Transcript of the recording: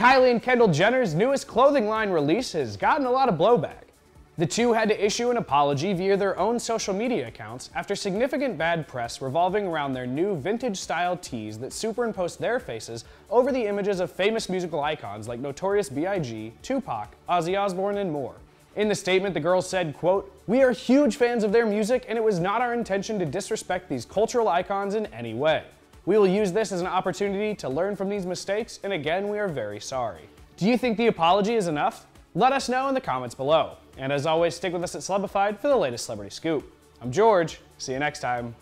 Kylie and Kendall Jenner's newest clothing line release has gotten a lot of blowback. The two had to issue an apology via their own social media accounts after significant bad press revolving around their new vintage style tees that superimpose their faces over the images of famous musical icons like Notorious B.I.G., Tupac, Ozzy Osbourne, and more. In the statement, the girls said, quote, We are huge fans of their music and it was not our intention to disrespect these cultural icons in any way. We will use this as an opportunity to learn from these mistakes and again, we are very sorry. Do you think the apology is enough? Let us know in the comments below. And as always, stick with us at Celebified for the latest celebrity scoop. I'm George. See you next time.